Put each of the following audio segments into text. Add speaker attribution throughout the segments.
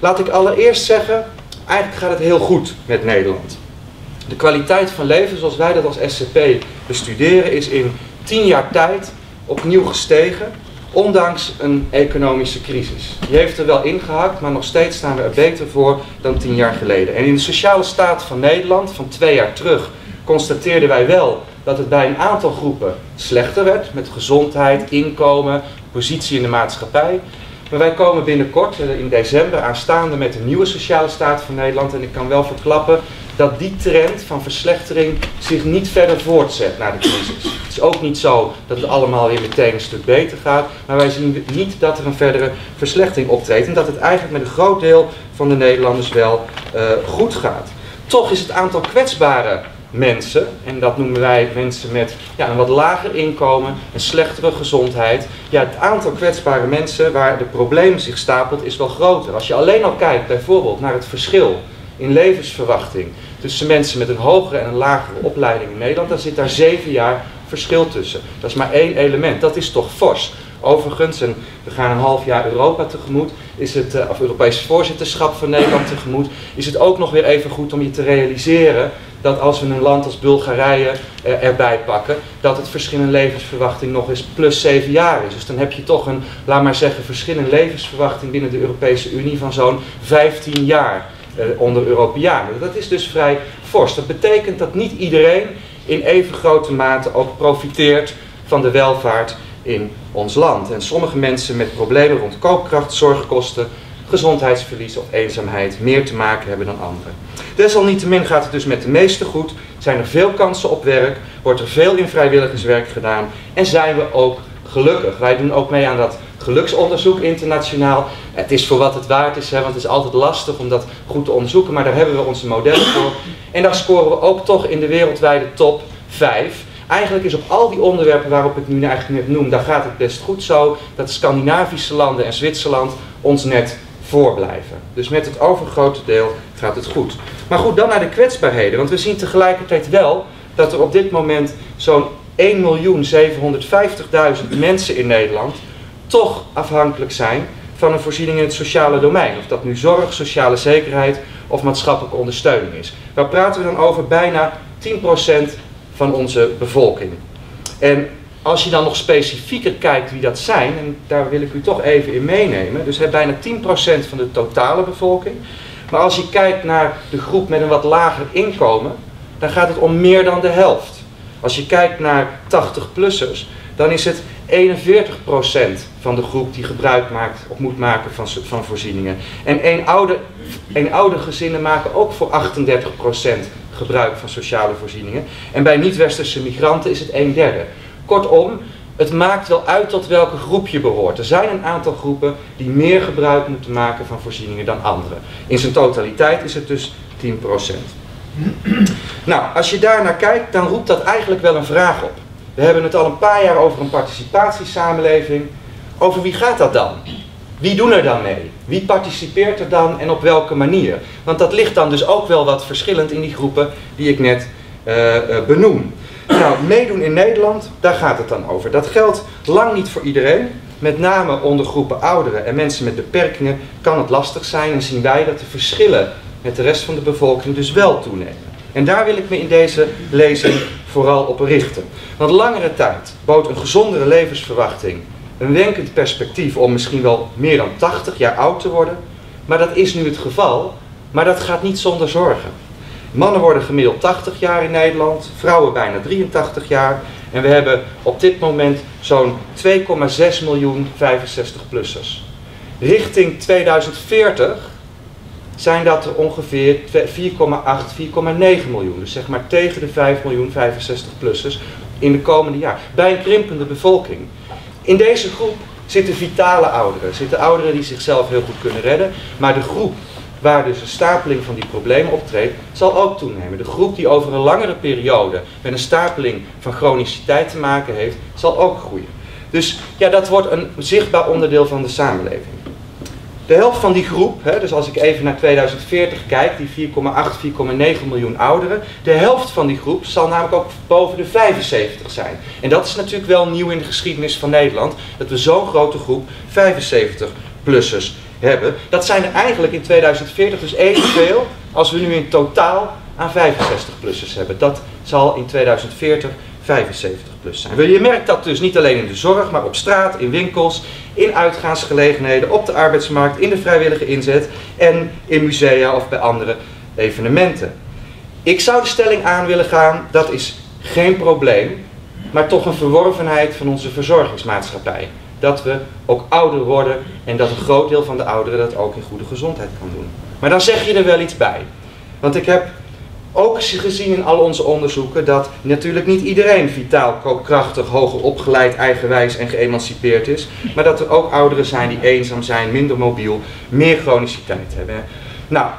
Speaker 1: Laat ik allereerst zeggen, eigenlijk gaat het heel goed met Nederland. De kwaliteit van leven, zoals wij dat als SCP bestuderen, is in 10 jaar tijd opnieuw gestegen, ondanks een economische crisis. Die heeft er wel ingehakt, maar nog steeds staan we er beter voor dan 10 jaar geleden. En in de sociale staat van Nederland, van twee jaar terug, constateerden wij wel dat het bij een aantal groepen slechter werd, met gezondheid, inkomen, positie in de maatschappij. Maar wij komen binnenkort, eh, in december, aanstaande met een nieuwe sociale staat van Nederland. En ik kan wel verklappen dat die trend van verslechtering zich niet verder voortzet na de crisis. Het is ook niet zo dat het allemaal weer meteen een stuk beter gaat. Maar wij zien niet dat er een verdere verslechtering optreedt. En dat het eigenlijk met een groot deel van de Nederlanders wel uh, goed gaat. Toch is het aantal kwetsbare mensen, en dat noemen wij mensen met ja, een wat lager inkomen, een slechtere gezondheid. Ja, het aantal kwetsbare mensen waar de problemen zich stapelt is wel groter. Als je alleen al kijkt bijvoorbeeld naar het verschil in levensverwachting tussen mensen met een hogere en een lagere opleiding in Nederland, dan zit daar zeven jaar verschil tussen. Dat is maar één element, dat is toch fors. Overigens, en we gaan een half jaar Europa tegemoet, is het, eh, of Europees voorzitterschap van Nederland tegemoet, is het ook nog weer even goed om je te realiseren dat als we een land als Bulgarije eh, erbij pakken, dat het verschil in levensverwachting nog eens plus 7 jaar is. Dus dan heb je toch een, laat maar zeggen, verschil in levensverwachting binnen de Europese Unie van zo'n 15 jaar eh, onder Europeanen. Dat is dus vrij fors. Dat betekent dat niet iedereen in even grote mate ook profiteert van de welvaart in ons land. En sommige mensen met problemen rond koopkracht, zorgkosten, gezondheidsverlies of eenzaamheid meer te maken hebben dan anderen. Desalniettemin gaat het dus met de meeste goed, zijn er veel kansen op werk, wordt er veel in vrijwilligerswerk gedaan en zijn we ook gelukkig. Wij doen ook mee aan dat geluksonderzoek internationaal. Het is voor wat het waard is, hè, want het is altijd lastig om dat goed te onderzoeken, maar daar hebben we onze modellen voor. En daar scoren we ook toch in de wereldwijde top 5. Eigenlijk is op al die onderwerpen waarop ik nu eigenlijk net noem, daar gaat het best goed zo, dat Scandinavische landen en Zwitserland ons net voorblijven. Dus met het overgrote deel gaat het goed. Maar goed, dan naar de kwetsbaarheden. Want we zien tegelijkertijd wel dat er op dit moment zo'n 1.750.000 mensen in Nederland toch afhankelijk zijn van een voorziening in het sociale domein. Of dat nu zorg, sociale zekerheid of maatschappelijke ondersteuning is. Waar praten we dan over? Bijna 10% van onze bevolking. En als je dan nog specifieker kijkt wie dat zijn, en daar wil ik u toch even in meenemen. Dus bijna 10% van de totale bevolking. Maar als je kijkt naar de groep met een wat lager inkomen, dan gaat het om meer dan de helft. Als je kijkt naar 80-plussers, dan is het 41% van de groep die gebruik maakt of moet maken van, van voorzieningen. En eenoude, eenoude gezinnen maken ook voor 38% gebruik van sociale voorzieningen. En bij niet-westerse migranten is het een derde. Kortom, het maakt wel uit tot welke groep je behoort. Er zijn een aantal groepen die meer gebruik moeten maken van voorzieningen dan anderen. In zijn totaliteit is het dus 10%. Nou, als je daar naar kijkt, dan roept dat eigenlijk wel een vraag op. We hebben het al een paar jaar over een participatiesamenleving. Over wie gaat dat dan? Wie doen er dan mee? Wie participeert er dan en op welke manier? Want dat ligt dan dus ook wel wat verschillend in die groepen die ik net uh, benoem. Nou, meedoen in Nederland, daar gaat het dan over. Dat geldt lang niet voor iedereen. Met name onder groepen ouderen en mensen met beperkingen kan het lastig zijn en zien wij dat de verschillen met de rest van de bevolking dus wel toenemen. En daar wil ik me in deze lezing vooral op richten. Want langere tijd bood een gezondere levensverwachting een wenkend perspectief om misschien wel meer dan 80 jaar oud te worden. Maar dat is nu het geval, maar dat gaat niet zonder zorgen. Mannen worden gemiddeld 80 jaar in Nederland, vrouwen bijna 83 jaar. En we hebben op dit moment zo'n 2,6 miljoen 65-plussers. Richting 2040 zijn dat er ongeveer 4,8, 4,9 miljoen. Dus zeg maar tegen de 5 miljoen 65-plussers in de komende jaar. Bij een krimpende bevolking. In deze groep zitten vitale ouderen. Zitten ouderen die zichzelf heel goed kunnen redden. Maar de groep waar dus een stapeling van die problemen optreedt, zal ook toenemen. De groep die over een langere periode met een stapeling van chroniciteit te maken heeft, zal ook groeien. Dus ja, dat wordt een zichtbaar onderdeel van de samenleving. De helft van die groep, hè, dus als ik even naar 2040 kijk, die 4,8, 4,9 miljoen ouderen, de helft van die groep zal namelijk ook boven de 75 zijn. En dat is natuurlijk wel nieuw in de geschiedenis van Nederland, dat we zo'n grote groep 75-plussers hebben. Dat zijn er eigenlijk in 2040 dus evenveel als we nu in totaal aan 65-plussers hebben. Dat zal in 2040 75 plus zijn. Je merkt dat dus niet alleen in de zorg, maar op straat, in winkels, in uitgaansgelegenheden, op de arbeidsmarkt, in de vrijwillige inzet en in musea of bij andere evenementen. Ik zou de stelling aan willen gaan, dat is geen probleem, maar toch een verworvenheid van onze verzorgingsmaatschappij. Dat we ook ouder worden en dat een groot deel van de ouderen dat ook in goede gezondheid kan doen. Maar dan zeg je er wel iets bij. Want ik heb ook gezien in al onze onderzoeken dat natuurlijk niet iedereen vitaal, krachtig, hoger opgeleid, eigenwijs en geëmancipeerd is. Maar dat er ook ouderen zijn die eenzaam zijn, minder mobiel, meer chroniciteit hebben. Nou,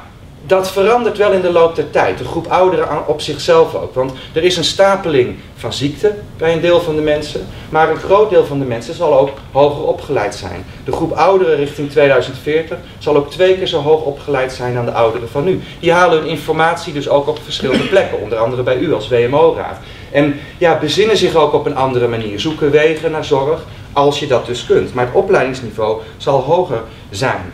Speaker 1: dat verandert wel in de loop der tijd. De groep ouderen op zichzelf ook. Want er is een stapeling van ziekte bij een deel van de mensen. Maar een groot deel van de mensen zal ook hoger opgeleid zijn. De groep ouderen richting 2040 zal ook twee keer zo hoog opgeleid zijn dan de ouderen van nu. Die halen hun informatie dus ook op verschillende plekken. Onder andere bij u als WMO-raad. En ja, bezinnen zich ook op een andere manier. Zoeken wegen naar zorg als je dat dus kunt. Maar het opleidingsniveau zal hoger zijn.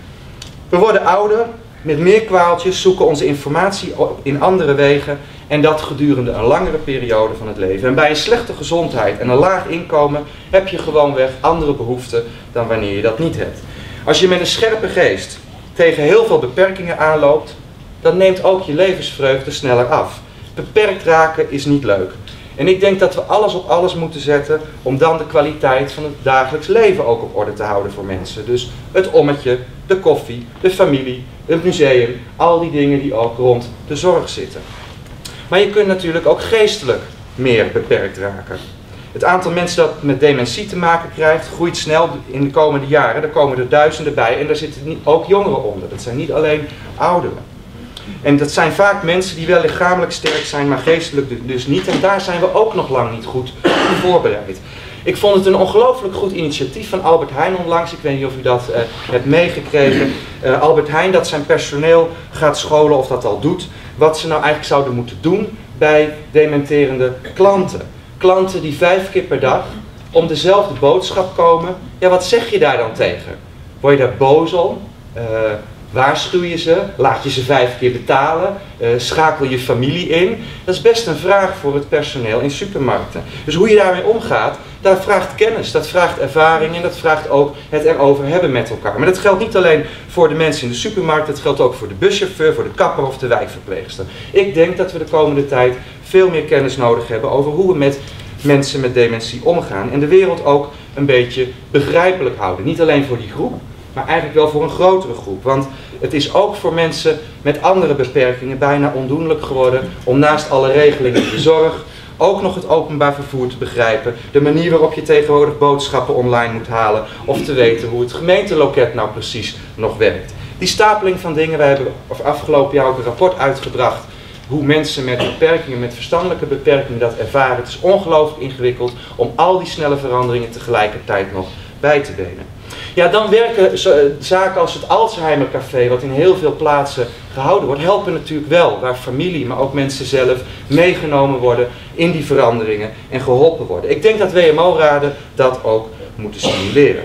Speaker 1: We worden ouder, met meer kwaaltjes zoeken onze informatie in andere wegen en dat gedurende een langere periode van het leven. En bij een slechte gezondheid en een laag inkomen heb je gewoonweg andere behoeften dan wanneer je dat niet hebt. Als je met een scherpe geest tegen heel veel beperkingen aanloopt, dan neemt ook je levensvreugde sneller af. Beperkt raken is niet leuk. En ik denk dat we alles op alles moeten zetten om dan de kwaliteit van het dagelijks leven ook op orde te houden voor mensen. Dus het ommetje, de koffie, de familie, het museum, al die dingen die ook rond de zorg zitten. Maar je kunt natuurlijk ook geestelijk meer beperkt raken. Het aantal mensen dat met dementie te maken krijgt, groeit snel in de komende jaren. Er komen er duizenden bij en daar zitten ook jongeren onder. Dat zijn niet alleen ouderen. En dat zijn vaak mensen die wel lichamelijk sterk zijn, maar geestelijk dus niet. En daar zijn we ook nog lang niet goed voorbereid. Ik vond het een ongelooflijk goed initiatief van Albert Heijn onlangs. Ik weet niet of u dat uh, hebt meegekregen. Uh, Albert Heijn dat zijn personeel gaat scholen of dat al doet. Wat ze nou eigenlijk zouden moeten doen bij dementerende klanten. Klanten die vijf keer per dag om dezelfde boodschap komen. Ja, wat zeg je daar dan tegen? Word je daar boos om? Uh, Waarschuw je ze? Laat je ze vijf keer betalen? Uh, schakel je familie in? Dat is best een vraag voor het personeel in supermarkten. Dus hoe je daarmee omgaat, dat vraagt kennis, dat vraagt ervaring en dat vraagt ook het erover hebben met elkaar. Maar dat geldt niet alleen voor de mensen in de supermarkt, dat geldt ook voor de buschauffeur, voor de kapper of de wijkverpleegster. Ik denk dat we de komende tijd veel meer kennis nodig hebben over hoe we met mensen met dementie omgaan en de wereld ook een beetje begrijpelijk houden. Niet alleen voor die groep, maar eigenlijk wel voor een grotere groep. Want het is ook voor mensen met andere beperkingen bijna ondoenlijk geworden om naast alle regelingen in de zorg ook nog het openbaar vervoer te begrijpen, de manier waarop je tegenwoordig boodschappen online moet halen of te weten hoe het gemeenteloket nou precies nog werkt. Die stapeling van dingen, we hebben afgelopen jaar ook een rapport uitgebracht hoe mensen met beperkingen, met verstandelijke beperkingen dat ervaren. Het is ongelooflijk ingewikkeld om al die snelle veranderingen tegelijkertijd nog bij te benen. Ja, dan werken eh, zaken als het Alzheimer Café, wat in heel veel plaatsen gehouden wordt, helpen natuurlijk wel. Waar familie, maar ook mensen zelf meegenomen worden in die veranderingen en geholpen worden. Ik denk dat WMO-raden dat ook moeten stimuleren.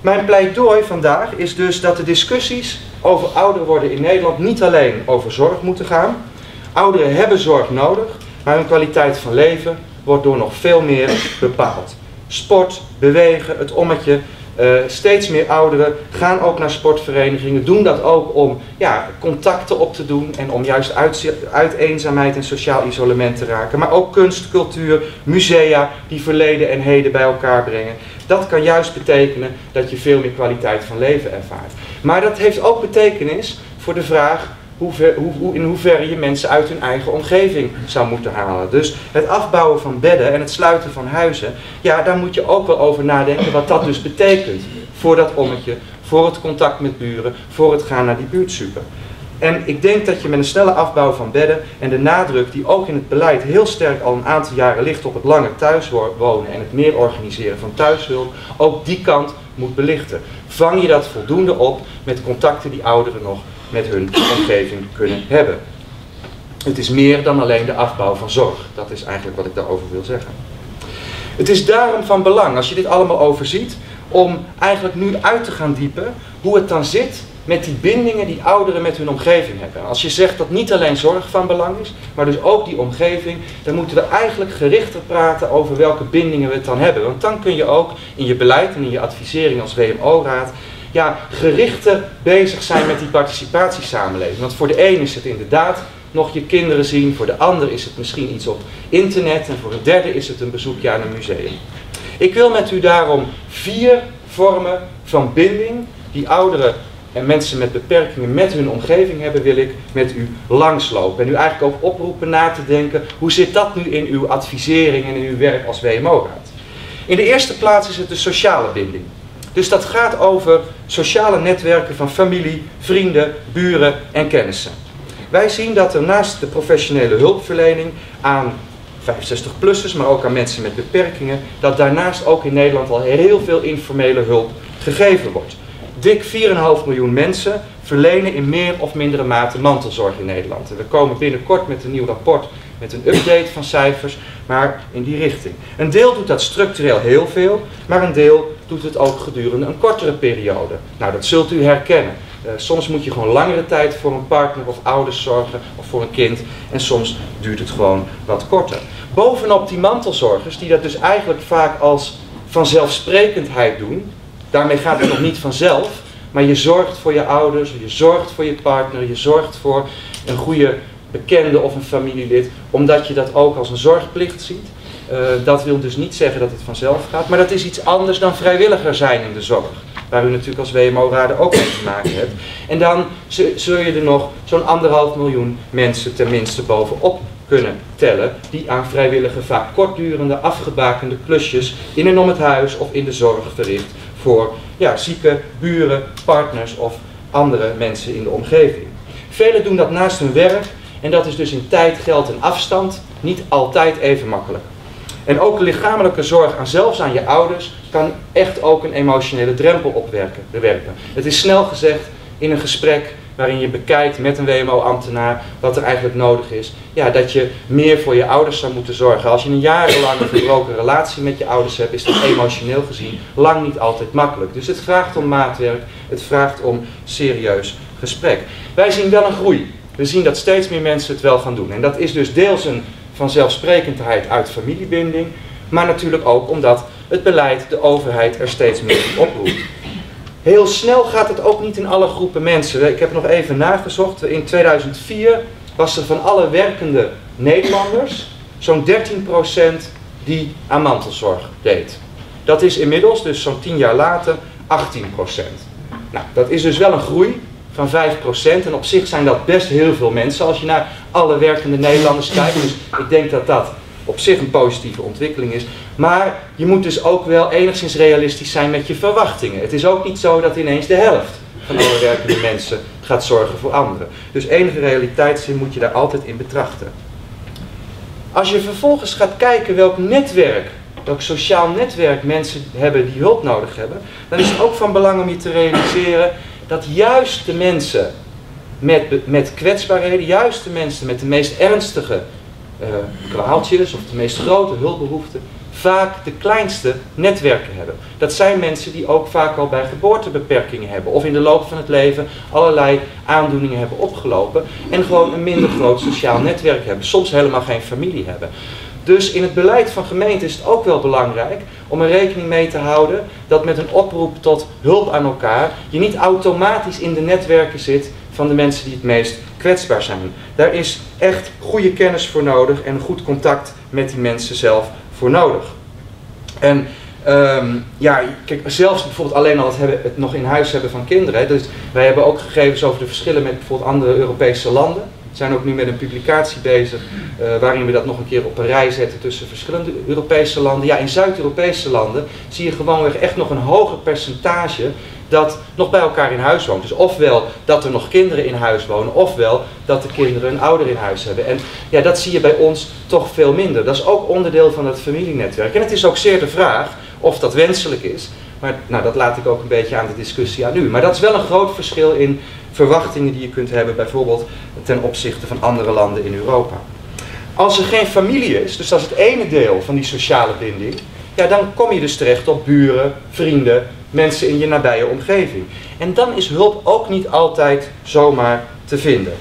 Speaker 1: Mijn pleidooi vandaag is dus dat de discussies over ouder worden in Nederland niet alleen over zorg moeten gaan. Ouderen hebben zorg nodig, maar hun kwaliteit van leven wordt door nog veel meer bepaald. Sport, bewegen, het ommetje, uh, steeds meer ouderen gaan ook naar sportverenigingen, doen dat ook om ja, contacten op te doen en om juist uit, uit, eenzaamheid en sociaal isolement te raken. Maar ook kunst, cultuur, musea die verleden en heden bij elkaar brengen. Dat kan juist betekenen dat je veel meer kwaliteit van leven ervaart. Maar dat heeft ook betekenis voor de vraag hoe in hoeverre je mensen uit hun eigen omgeving zou moeten halen. Dus het afbouwen van bedden en het sluiten van huizen, ja, daar moet je ook wel over nadenken wat dat dus betekent voor dat ommetje, voor het contact met buren, voor het gaan naar die buurtsuper. En ik denk dat je met een snelle afbouw van bedden en de nadruk die ook in het beleid heel sterk al een aantal jaren ligt op het lange thuiswonen en het meer organiseren van thuishulp, ook die kant moet belichten. Vang je dat voldoende op met contacten die ouderen nog met hun omgeving kunnen hebben. Het is meer dan alleen de afbouw van zorg. Dat is eigenlijk wat ik daarover wil zeggen. Het is daarom van belang, als je dit allemaal overziet, om eigenlijk nu uit te gaan diepen hoe het dan zit met die bindingen die ouderen met hun omgeving hebben. Als je zegt dat niet alleen zorg van belang is, maar dus ook die omgeving, dan moeten we eigenlijk gerichter praten over welke bindingen we het dan hebben. Want dan kun je ook in je beleid en in je advisering als WMO-raad ja, gerichter bezig zijn met die participatiesamenleving. Want voor de een is het inderdaad nog je kinderen zien, voor de ander is het misschien iets op internet en voor een derde is het een bezoekje aan een museum. Ik wil met u daarom vier vormen van binding die ouderen en mensen met beperkingen met hun omgeving hebben, wil ik met u langslopen. En u eigenlijk ook oproepen na te denken, hoe zit dat nu in uw advisering en in uw werk als WMO-raad? In de eerste plaats is het de sociale binding. Dus dat gaat over sociale netwerken van familie, vrienden, buren en kennissen. Wij zien dat er naast de professionele hulpverlening aan 65-plussers, maar ook aan mensen met beperkingen, dat daarnaast ook in Nederland al heel veel informele hulp gegeven wordt. Dik 4,5 miljoen mensen verlenen in meer of mindere mate mantelzorg in Nederland. En we komen binnenkort met een nieuw rapport met een update van cijfers, maar in die richting. Een deel doet dat structureel heel veel, maar een deel doet het ook gedurende een kortere periode. Nou, dat zult u herkennen. Uh, soms moet je gewoon langere tijd voor een partner of ouders zorgen of voor een kind en soms duurt het gewoon wat korter. Bovenop die mantelzorgers, die dat dus eigenlijk vaak als vanzelfsprekendheid doen, daarmee gaat het nog niet vanzelf, maar je zorgt voor je ouders, je zorgt voor je partner, je zorgt voor een goede bekende of een familielid, omdat je dat ook als een zorgplicht ziet. Uh, dat wil dus niet zeggen dat het vanzelf gaat, maar dat is iets anders dan vrijwilliger zijn in de zorg. Waar u natuurlijk als WMO-raden ook mee te maken hebt. En dan zul je er nog zo'n anderhalf miljoen mensen tenminste bovenop kunnen tellen. Die aan vrijwillige, vaak kortdurende, afgebakende klusjes in en om het huis of in de zorg verricht. Voor ja, zieke buren, partners of andere mensen in de omgeving. Velen doen dat naast hun werk en dat is dus in tijd, geld en afstand niet altijd even makkelijk. En ook lichamelijke zorg aan zelfs aan je ouders kan echt ook een emotionele drempel opwerpen. Het is snel gezegd in een gesprek waarin je bekijkt met een WMO-ambtenaar wat er eigenlijk nodig is. Ja, dat je meer voor je ouders zou moeten zorgen. Als je een jarenlange verbroken relatie met je ouders hebt, is dat emotioneel gezien lang niet altijd makkelijk. Dus het vraagt om maatwerk, het vraagt om serieus gesprek. Wij zien wel een groei. We zien dat steeds meer mensen het wel gaan doen. En dat is dus deels een vanzelfsprekendheid uit familiebinding, maar natuurlijk ook omdat het beleid, de overheid er steeds meer oproept. Heel snel gaat het ook niet in alle groepen mensen. Ik heb nog even nagezocht. In 2004 was er van alle werkende Nederlanders zo'n 13% die aan mantelzorg deed. Dat is inmiddels, dus zo'n 10 jaar later, 18%. Nou, dat is dus wel een groei, van 5%. En op zich zijn dat best heel veel mensen als je naar alle werkende Nederlanders kijkt. Dus ik denk dat dat op zich een positieve ontwikkeling is. Maar je moet dus ook wel enigszins realistisch zijn met je verwachtingen. Het is ook niet zo dat ineens de helft van alle werkende mensen gaat zorgen voor anderen. Dus enige realiteitszin moet je daar altijd in betrachten. Als je vervolgens gaat kijken welk netwerk, welk sociaal netwerk mensen hebben die hulp nodig hebben, dan is het ook van belang om je te realiseren dat juist de mensen met, met kwetsbaarheden, juist de mensen met de meest ernstige uh, kwaaltjes of de meest grote hulpbehoeften, vaak de kleinste netwerken hebben. Dat zijn mensen die ook vaak al bij geboortebeperkingen hebben of in de loop van het leven allerlei aandoeningen hebben opgelopen en gewoon een minder groot sociaal netwerk hebben, soms helemaal geen familie hebben. Dus in het beleid van gemeenten is het ook wel belangrijk om er rekening mee te houden dat met een oproep tot hulp aan elkaar je niet automatisch in de netwerken zit van de mensen die het meest kwetsbaar zijn. Daar is echt goede kennis voor nodig en goed contact met die mensen zelf voor nodig. En um, ja, kijk, zelfs bijvoorbeeld alleen al het, hebben, het nog in huis hebben van kinderen. Dus wij hebben ook gegevens over de verschillen met bijvoorbeeld andere Europese landen zijn ook nu met een publicatie bezig uh, waarin we dat nog een keer op een rij zetten tussen verschillende Europese landen. Ja, in Zuid-Europese landen zie je gewoonweg echt nog een hoger percentage dat nog bij elkaar in huis woont. Dus ofwel dat er nog kinderen in huis wonen, ofwel dat de kinderen een ouder in huis hebben. En ja, dat zie je bij ons toch veel minder. Dat is ook onderdeel van het familienetwerk. En het is ook zeer de vraag of dat wenselijk is. Maar nou, dat laat ik ook een beetje aan de discussie aan u. Maar dat is wel een groot verschil in verwachtingen die je kunt hebben, bijvoorbeeld ten opzichte van andere landen in Europa. Als er geen familie is, dus dat is het ene deel van die sociale binding, ja, dan kom je dus terecht op buren, vrienden, mensen in je nabije omgeving. En dan is hulp ook niet altijd zomaar te vinden.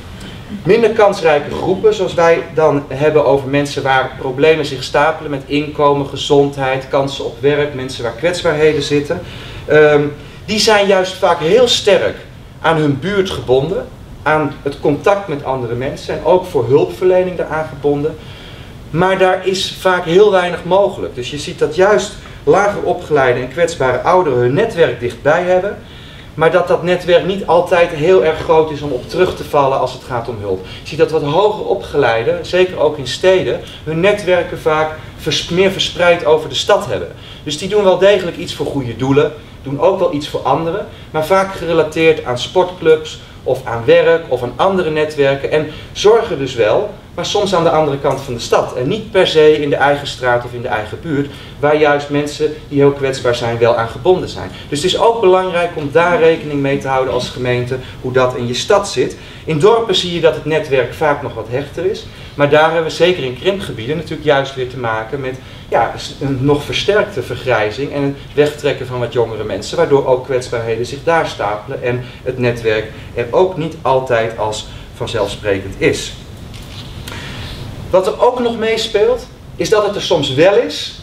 Speaker 1: Minder kansrijke groepen, zoals wij dan hebben over mensen waar problemen zich stapelen met inkomen, gezondheid, kansen op werk, mensen waar kwetsbaarheden zitten, ehm, die zijn juist vaak heel sterk aan hun buurt gebonden, aan het contact met andere mensen en ook voor hulpverlening daaraan gebonden. Maar daar is vaak heel weinig mogelijk. Dus je ziet dat juist lager opgeleide en kwetsbare ouderen hun netwerk dichtbij hebben. Maar dat dat netwerk niet altijd heel erg groot is om op terug te vallen als het gaat om hulp. Je ziet dat wat hoger opgeleiden, zeker ook in steden, hun netwerken vaak meer verspreid over de stad hebben. Dus die doen wel degelijk iets voor goede doelen, doen ook wel iets voor anderen, maar vaak gerelateerd aan sportclubs of aan werk of aan andere netwerken. En zorgen dus wel maar soms aan de andere kant van de stad. En niet per se in de eigen straat of in de eigen buurt, waar juist mensen die heel kwetsbaar zijn wel aan gebonden zijn. Dus het is ook belangrijk om daar rekening mee te houden als gemeente, hoe dat in je stad zit. In dorpen zie je dat het netwerk vaak nog wat hechter is, maar daar hebben we zeker in krimpgebieden natuurlijk juist weer te maken met ja, een nog versterkte vergrijzing en het wegtrekken van wat jongere mensen, waardoor ook kwetsbaarheden zich daar stapelen en het netwerk er ook niet altijd als vanzelfsprekend is. Wat er ook nog meespeelt, is dat het er soms wel is,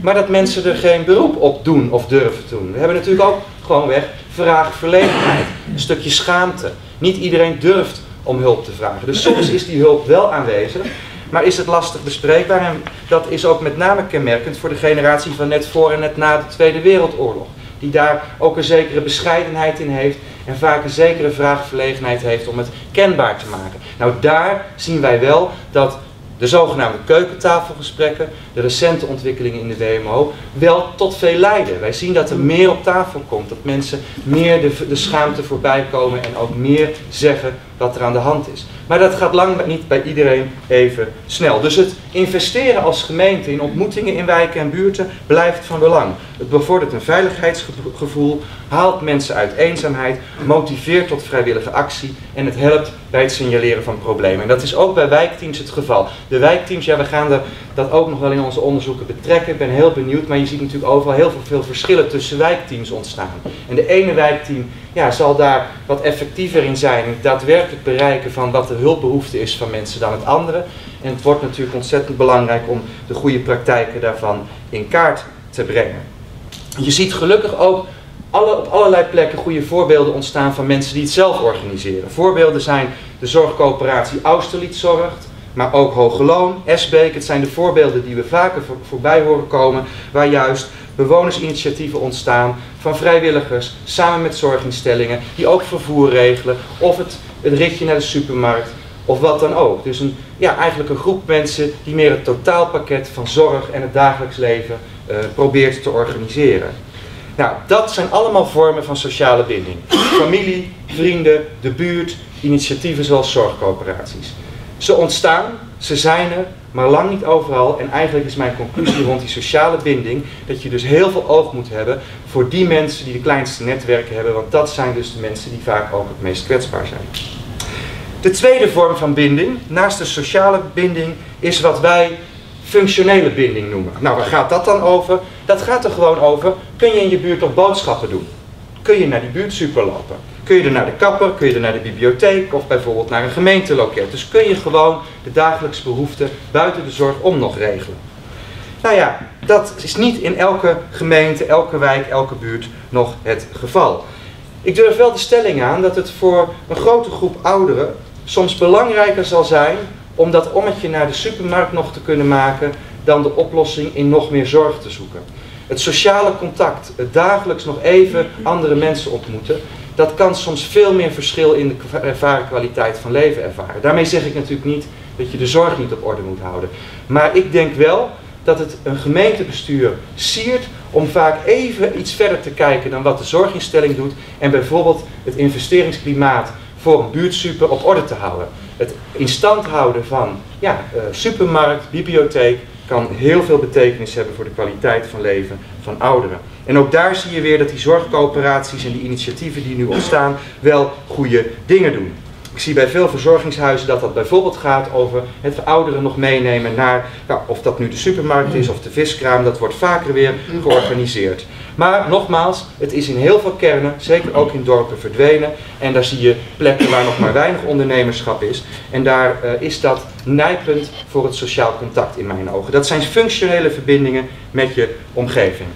Speaker 1: maar dat mensen er geen beroep op doen of durven doen. We hebben natuurlijk ook gewoonweg vraagverlegenheid, een stukje schaamte. Niet iedereen durft om hulp te vragen. Dus soms is die hulp wel aanwezig, maar is het lastig bespreekbaar. En dat is ook met name kenmerkend voor de generatie van net voor en net na de Tweede Wereldoorlog. Die daar ook een zekere bescheidenheid in heeft en vaak een zekere vraagverlegenheid heeft om het kenbaar te maken. Nou, daar zien wij wel dat de zogenaamde keukentafelgesprekken, de recente ontwikkelingen in de WMO, wel tot veel leiden. Wij zien dat er meer op tafel komt, dat mensen meer de, de schaamte voorbij komen en ook meer zeggen wat er aan de hand is. Maar dat gaat lang niet bij iedereen even snel. Dus het investeren als gemeente in ontmoetingen in wijken en buurten blijft van belang. Het bevordert een veiligheidsgevoel, haalt mensen uit eenzaamheid, motiveert tot vrijwillige actie en het helpt bij het signaleren van problemen. En dat is ook bij wijkteams het geval. De wijkteams, ja, we gaan dat ook nog wel in onze onderzoeken betrekken. Ik ben heel benieuwd, maar je ziet natuurlijk overal heel veel, veel verschillen tussen wijkteams ontstaan. En de ene wijkteam ja, zal daar wat effectiever in zijn, het daadwerkelijk bereiken van wat de hulpbehoefte is van mensen dan het andere. En het wordt natuurlijk ontzettend belangrijk om de goede praktijken daarvan in kaart te brengen. Je ziet gelukkig ook alle, op allerlei plekken goede voorbeelden ontstaan van mensen die het zelf organiseren. Voorbeelden zijn de zorgcoöperatie Austerlitz Zorgt, maar ook Hoge Loon, Esbeek. Het zijn de voorbeelden die we vaker voorbij horen komen, waar juist bewonersinitiatieven ontstaan van vrijwilligers samen met zorginstellingen die ook vervoer regelen of het, het ritje naar de supermarkt of wat dan ook. Dus een, ja, eigenlijk een groep mensen die meer het totaalpakket van zorg en het dagelijks leven uh, probeert te organiseren. Nou, dat zijn allemaal vormen van sociale binding. Familie, vrienden, de buurt, initiatieven zoals zorgcoöperaties. Ze ontstaan, ze zijn er, maar lang niet overal. En eigenlijk is mijn conclusie rond die sociale binding dat je dus heel veel oog moet hebben voor die mensen die de kleinste netwerken hebben, want dat zijn dus de mensen die vaak ook het meest kwetsbaar zijn. De tweede vorm van binding, naast de sociale binding, is wat wij functionele binding noemen. Nou, waar gaat dat dan over? Dat gaat er gewoon over, kun je in je buurt toch boodschappen doen? Kun je naar die buurtsuper lopen? Kun je er naar de kapper, kun je er naar de bibliotheek of bijvoorbeeld naar een gemeenteloket. Dus kun je gewoon de dagelijkse behoeften buiten de zorg om nog regelen. Nou ja, dat is niet in elke gemeente, elke wijk, elke buurt nog het geval. Ik durf wel de stelling aan dat het voor een grote groep ouderen soms belangrijker zal zijn om dat ommetje naar de supermarkt nog te kunnen maken dan de oplossing in nog meer zorg te zoeken. Het sociale contact, het dagelijks nog even andere mensen ontmoeten, dat kan soms veel meer verschil in de ervaren kwaliteit van leven ervaren. Daarmee zeg ik natuurlijk niet dat je de zorg niet op orde moet houden. Maar ik denk wel dat het een gemeentebestuur siert om vaak even iets verder te kijken dan wat de zorginstelling doet en bijvoorbeeld het investeringsklimaat voor een buurtsuper op orde te houden. Het in stand houden van ja, uh, supermarkt, bibliotheek kan heel veel betekenis hebben voor de kwaliteit van leven van ouderen. En ook daar zie je weer dat die zorgcoöperaties en die initiatieven die nu ontstaan wel goede dingen doen. Ik zie bij veel verzorgingshuizen dat dat bijvoorbeeld gaat over het ouderen nog meenemen naar, nou, of dat nu de supermarkt is of de viskraam, dat wordt vaker weer georganiseerd. Maar nogmaals, het is in heel veel kernen, zeker ook in dorpen, verdwenen. En daar zie je plekken waar nog maar weinig ondernemerschap is. En daar uh, is dat nijpend voor het sociaal contact in mijn ogen. Dat zijn functionele verbindingen met je omgeving.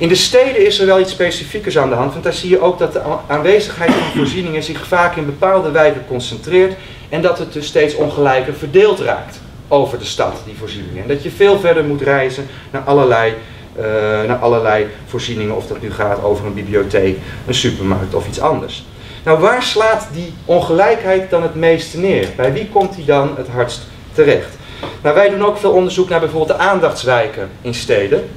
Speaker 1: In de steden is er wel iets specifiekers aan de hand, want daar zie je ook dat de aanwezigheid van voorzieningen zich vaak in bepaalde wijken concentreert en dat het dus steeds ongelijker verdeeld raakt over de stad, die voorzieningen. En dat je veel verder moet reizen naar allerlei, uh, naar allerlei voorzieningen, of dat nu gaat over een bibliotheek, een supermarkt of iets anders. Nou, waar slaat die ongelijkheid dan het meeste neer? Bij wie komt die dan het hardst terecht? Nou, wij doen ook veel onderzoek naar bijvoorbeeld de aandachtswijken in steden.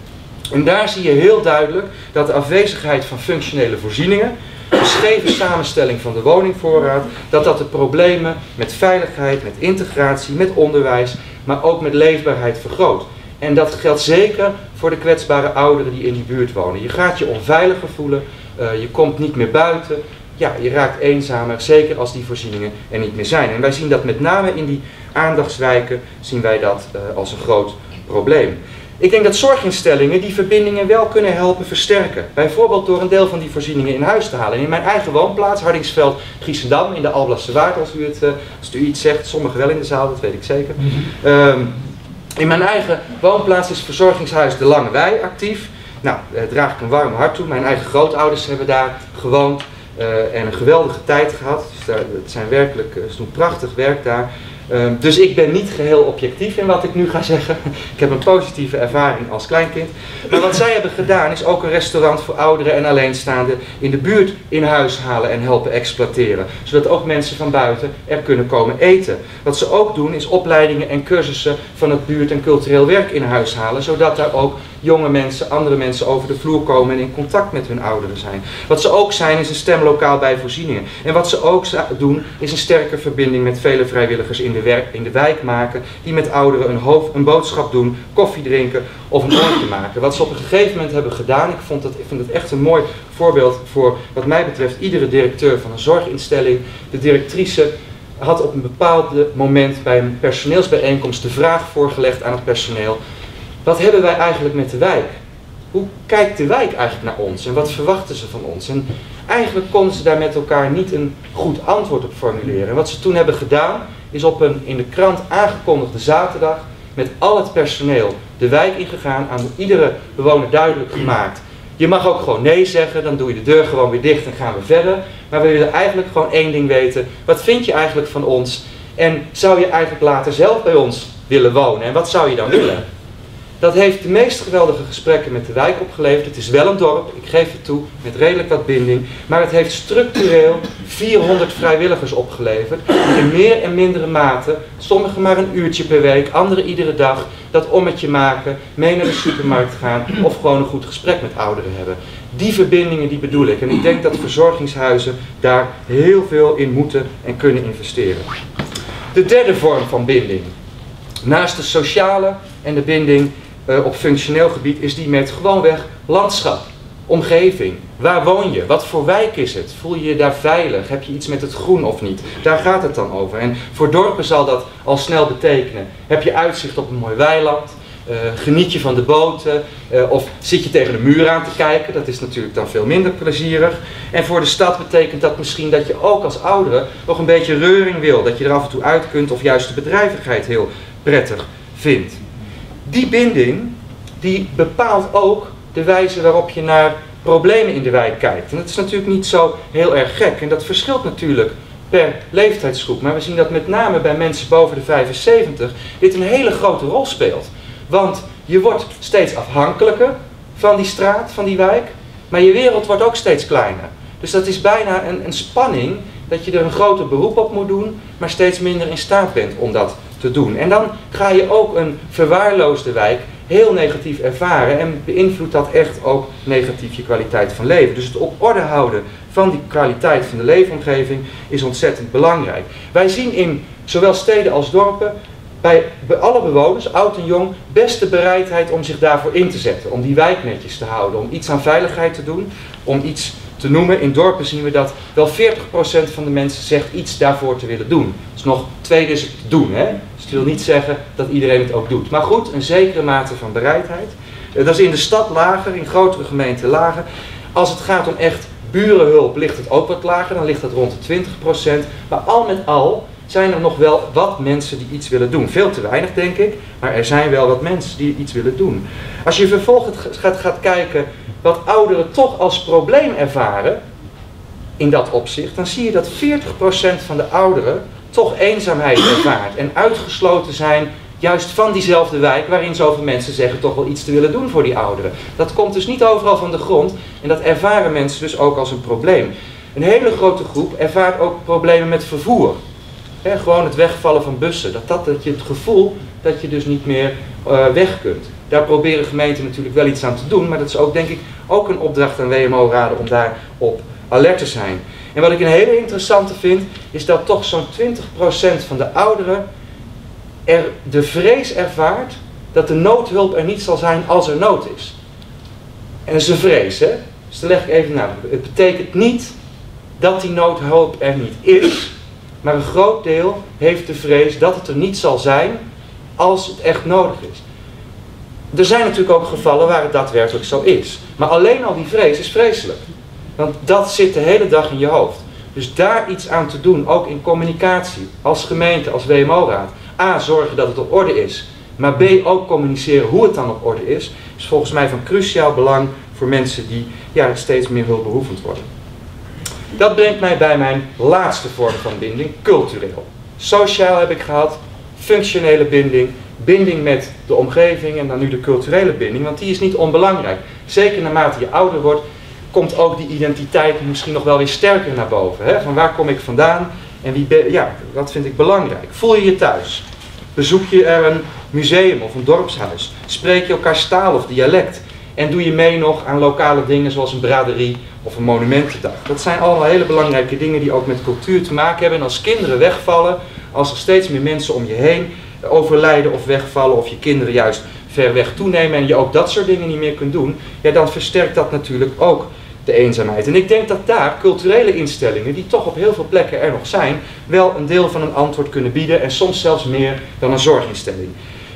Speaker 1: En daar zie je heel duidelijk dat de afwezigheid van functionele voorzieningen, de scheve samenstelling van de woningvoorraad, dat dat de problemen met veiligheid, met integratie, met onderwijs, maar ook met leefbaarheid vergroot. En dat geldt zeker voor de kwetsbare ouderen die in die buurt wonen. Je gaat je onveiliger voelen, uh, je komt niet meer buiten, ja, je raakt eenzamer, zeker als die voorzieningen er niet meer zijn. En wij zien dat met name in die aandachtswijken, zien wij dat uh, als een groot probleem. Ik denk dat zorginstellingen die verbindingen wel kunnen helpen versterken. Bijvoorbeeld door een deel van die voorzieningen in huis te halen. in mijn eigen woonplaats, Hardingsveld, Giesendam, in de Alblasse Waard, als u, het, uh, als u iets zegt. Sommigen wel in de zaal, dat weet ik zeker. Um, in mijn eigen woonplaats is verzorgingshuis De Lange Wei actief. Nou, daar draag ik een warm hart toe. Mijn eigen grootouders hebben daar gewoond. Uh, en een geweldige tijd gehad. Dus daar, het zijn werkelijk, uh, ze doen prachtig werk daar. Um, dus ik ben niet geheel objectief in wat ik nu ga zeggen. ik heb een positieve ervaring als kleinkind. Maar wat zij hebben gedaan is ook een restaurant voor ouderen en alleenstaanden in de buurt in huis halen en helpen exploiteren. Zodat ook mensen van buiten er kunnen komen eten. Wat ze ook doen is opleidingen en cursussen van het buurt- en cultureel werk in huis halen. Zodat daar ook jonge mensen, andere mensen over de vloer komen en in contact met hun ouderen zijn. Wat ze ook zijn is een stemlokaal bij voorzieningen. En wat ze ook doen is een sterke verbinding met vele vrijwilligers in de, werk, in de wijk maken. Die met ouderen een, hoofd, een boodschap doen, koffie drinken of een oortje maken. Wat ze op een gegeven moment hebben gedaan, ik, vond dat, ik vind het echt een mooi voorbeeld voor wat mij betreft iedere directeur van een zorginstelling. De directrice had op een bepaald moment bij een personeelsbijeenkomst de vraag voorgelegd aan het personeel wat hebben wij eigenlijk met de wijk? Hoe kijkt de wijk eigenlijk naar ons en wat verwachten ze van ons? En eigenlijk konden ze daar met elkaar niet een goed antwoord op formuleren. En wat ze toen hebben gedaan, is op een in de krant aangekondigde zaterdag met al het personeel de wijk ingegaan, aan iedere bewoner duidelijk gemaakt. Je mag ook gewoon nee zeggen, dan doe je de deur gewoon weer dicht en gaan we verder. Maar we willen eigenlijk gewoon één ding weten. Wat vind je eigenlijk van ons? En zou je eigenlijk later zelf bij ons willen wonen? En wat zou je dan willen? Dat heeft de meest geweldige gesprekken met de wijk opgeleverd. Het is wel een dorp, ik geef het toe, met redelijk wat binding. Maar het heeft structureel 400 vrijwilligers opgeleverd. Die in meer en mindere mate, sommigen maar een uurtje per week, anderen iedere dag, dat ommetje maken, mee naar de supermarkt gaan of gewoon een goed gesprek met ouderen hebben. Die verbindingen die bedoel ik. En ik denk dat verzorgingshuizen daar heel veel in moeten en kunnen investeren. De derde vorm van binding. Naast de sociale en de binding uh, op functioneel gebied is die met gewoonweg landschap, omgeving. Waar woon je? Wat voor wijk is het? Voel je je daar veilig? Heb je iets met het groen of niet? Daar gaat het dan over. En voor dorpen zal dat al snel betekenen. Heb je uitzicht op een mooi weiland? Uh, geniet je van de boten? Uh, of zit je tegen de muur aan te kijken? Dat is natuurlijk dan veel minder plezierig. En voor de stad betekent dat misschien dat je ook als oudere nog een beetje reuring wil. Dat je er af en toe uit kunt of juist de bedrijvigheid heel prettig vindt die binding die bepaalt ook de wijze waarop je naar problemen in de wijk kijkt. En dat is natuurlijk niet zo heel erg gek. En dat verschilt natuurlijk per leeftijdsgroep. Maar we zien dat met name bij mensen boven de 75 dit een hele grote rol speelt. Want je wordt steeds afhankelijker van die straat, van die wijk. Maar je wereld wordt ook steeds kleiner. Dus dat is bijna een, een spanning dat je er een groter beroep op moet doen, maar steeds minder in staat bent om dat te doen. En dan ga je ook een verwaarloosde wijk heel negatief ervaren en beïnvloedt dat echt ook negatief je kwaliteit van leven. Dus het op orde houden van die kwaliteit van de leefomgeving is ontzettend belangrijk. Wij zien in zowel steden als dorpen bij alle bewoners, oud en jong, beste bereidheid om zich daarvoor in te zetten. Om die wijk netjes te houden, om iets aan veiligheid te doen, om iets te noemen. In dorpen zien we dat wel 40% van de mensen zegt iets daarvoor te willen doen. Dus nog twee is het doen. Hè? Dus het wil niet zeggen dat iedereen het ook doet. Maar goed, een zekere mate van bereidheid. Eh, dat is in de stad lager, in grotere gemeenten lager. Als het gaat om echt burenhulp ligt het ook wat lager, dan ligt het rond de 20%. Maar al met al zijn er nog wel wat mensen die iets willen doen. Veel te weinig denk ik, maar er zijn wel wat mensen die iets willen doen. Als je vervolgens gaat, gaat kijken wat ouderen toch als probleem ervaren in dat opzicht, dan zie je dat 40% van de ouderen toch eenzaamheid ervaart en uitgesloten zijn juist van diezelfde wijk waarin zoveel mensen zeggen toch wel iets te willen doen voor die ouderen. Dat komt dus niet overal van de grond en dat ervaren mensen dus ook als een probleem. Een hele grote groep ervaart ook problemen met vervoer. gewoon het wegvallen van bussen. Dat, dat, dat je het gevoel dat je dus niet meer uh, weg kunt. Daar proberen gemeenten natuurlijk wel iets aan te doen, maar dat is ook denk ik ook een opdracht aan WMO-raden om daarop alert te zijn. En wat ik een hele interessante vind, is dat toch zo'n 20% van de ouderen er de vrees ervaart dat de noodhulp er niet zal zijn als er nood is. En een vrees, hè? Dus dan leg ik even naar. Het betekent niet dat die noodhulp er niet is, maar een groot deel heeft de vrees dat het er niet zal zijn als het echt nodig is. Er zijn natuurlijk ook gevallen waar het daadwerkelijk zo is. Maar alleen al die vrees is vreselijk. Want dat zit de hele dag in je hoofd. Dus daar iets aan te doen, ook in communicatie, als gemeente, als WMO-raad. A, zorgen dat het op orde is. Maar B, ook communiceren hoe het dan op orde is. Is volgens mij van cruciaal belang voor mensen die ja, steeds meer hulpbehoevend worden. Dat brengt mij bij mijn laatste vorm van binding, cultureel. Sociaal heb ik gehad, functionele binding, binding met de omgeving en dan nu de culturele binding, want die is niet onbelangrijk. Zeker naarmate je ouder wordt, komt ook die identiteit misschien nog wel weer sterker naar boven. Hè? Van waar kom ik vandaan en wie ben, ja, dat vind ik belangrijk. Voel je je thuis? Bezoek je er een museum of een dorpshuis? Spreek je elkaar taal of dialect? En doe je mee nog aan lokale dingen zoals een braderie of een monumentendag? Dat zijn allemaal hele belangrijke dingen die ook met cultuur te maken hebben. En als kinderen wegvallen, als er steeds meer mensen om je heen overlijden of wegvallen, of je kinderen juist ver weg toenemen en je ook dat soort dingen niet meer kunt doen, ja, dan versterkt dat natuurlijk ook de eenzaamheid. En ik denk dat daar culturele instellingen, die toch op heel veel plekken er nog zijn, wel een deel van een antwoord kunnen bieden en soms zelfs meer dan een zorginstelling.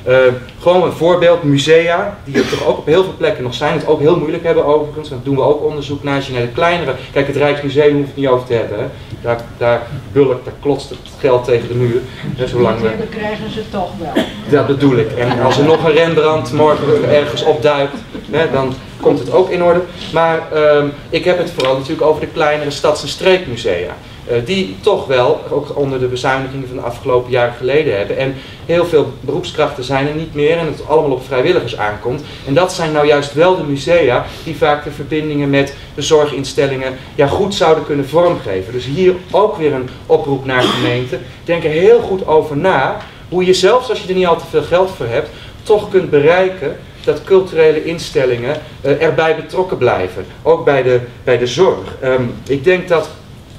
Speaker 1: Uh, gewoon een voorbeeld, musea, die er toch ook op heel veel plekken nog zijn, het ook heel moeilijk hebben overigens, daar doen we ook onderzoek naar. Als je naar de kleinere, kijk het Rijksmuseum hoeft het niet over te hebben, hè. Daar, daar bulkt, daar klotst het geld tegen de muur.
Speaker 2: Hè, zolang we... Dan krijgen ze toch wel.
Speaker 1: Dat bedoel ik. En als er nog een Rembrandt morgen ergens opduikt, hè, dan komt het ook in orde. Maar uh, ik heb het vooral natuurlijk over de kleinere stads- en streekmusea. Uh, die toch wel, ook onder de bezuinigingen van de afgelopen jaren geleden hebben. En heel veel beroepskrachten zijn er niet meer en het allemaal op vrijwilligers aankomt. En dat zijn nou juist wel de musea die vaak de verbindingen met de zorginstellingen ja, goed zouden kunnen vormgeven. Dus hier ook weer een oproep naar gemeenten. Denk er heel goed over na hoe je zelfs als je er niet al te veel geld voor hebt, toch kunt bereiken dat culturele instellingen uh, erbij betrokken blijven. Ook bij de, bij de zorg. Um, ik denk dat